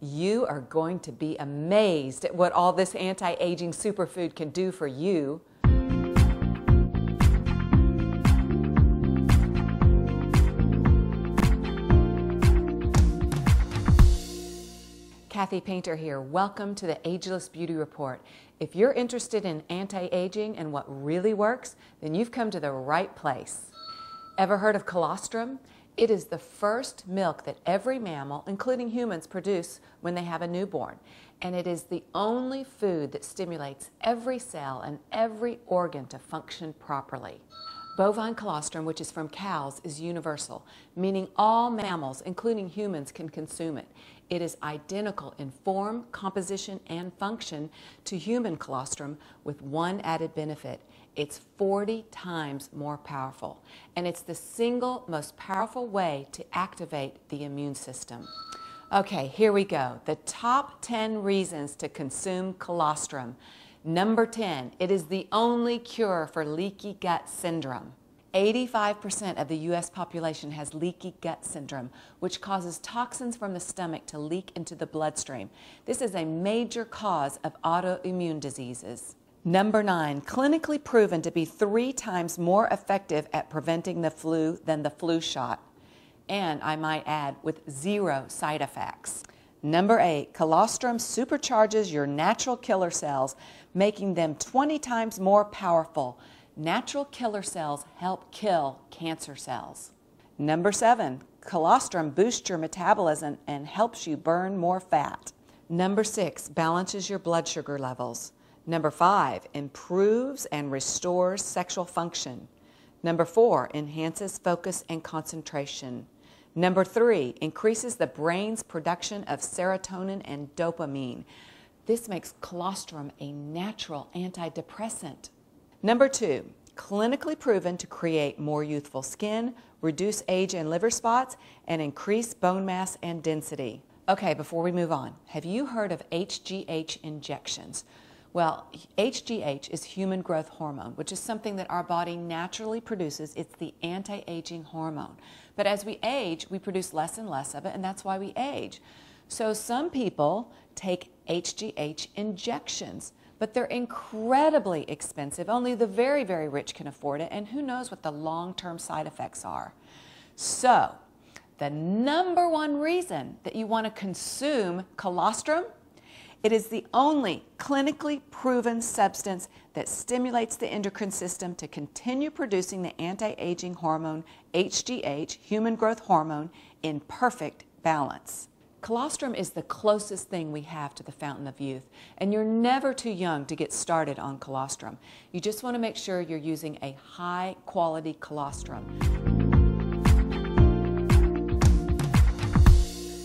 You are going to be amazed at what all this anti aging superfood can do for you. Cathey Painter here. Welcome to the Ageless Beauty Report. If you're interested in anti aging and what really works, then you've come to the right place. Ever heard of colostrum? It is the first milk that every mammal, including humans, produce when they have a newborn. And it is the only food that stimulates every cell and every organ to function properly. Bovine colostrum, which is from cows, is universal, meaning all mammals, including humans, can consume it. It is identical in form, composition, and function to human colostrum with one added benefit. It's 40 times more powerful, and it's the single most powerful way to activate the immune system. Okay, here we go. The top 10 reasons to consume colostrum. Number 10, it is the only cure for leaky gut syndrome. 85% of the U.S. population has leaky gut syndrome, which causes toxins from the stomach to leak into the bloodstream. This is a major cause of autoimmune diseases. Number nine, clinically proven to be three times more effective at preventing the flu than the flu shot. And I might add, with zero side effects. Number eight, colostrum supercharges your natural killer cells, making them 20 times more powerful. Natural killer cells help kill cancer cells. Number seven, colostrum boosts your metabolism and helps you burn more fat. Number six, balances your blood sugar levels. Number five, improves and restores sexual function. Number four, enhances focus and concentration. Number three, increases the brain's production of serotonin and dopamine. This makes colostrum a natural antidepressant. Number two, clinically proven to create more youthful skin, reduce age and liver spots, and increase bone mass and density. Okay, before we move on, have you heard of HGH injections? Well, HGH is human growth hormone, which is something that our body naturally produces. It's the anti aging hormone. But as we age, we produce less and less of it, and that's why we age. So some people take HGH injections, but they're incredibly expensive. Only the very, very rich can afford it, and who knows what the long term side effects are. So, the number one reason that you want to consume colostrum it is the only clinically proven substance that stimulates the endocrine system to continue producing the anti aging hormone HGH, human growth hormone, in perfect balance. Colostrum is the closest thing we have to the fountain of youth, and you're never too young to get started on colostrum. You just want to make sure you're using a high quality colostrum.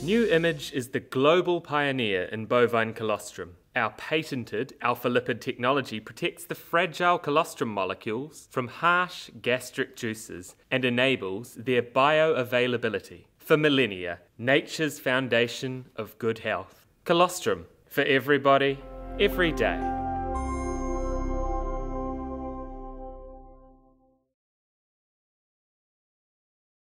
New Image is the global pioneer in bovine colostrum. Our patented alpha lipid technology protects the fragile colostrum molecules from harsh gastric juices and enables their bioavailability. For millennia, nature's foundation of good health. Colostrum, for everybody, every day.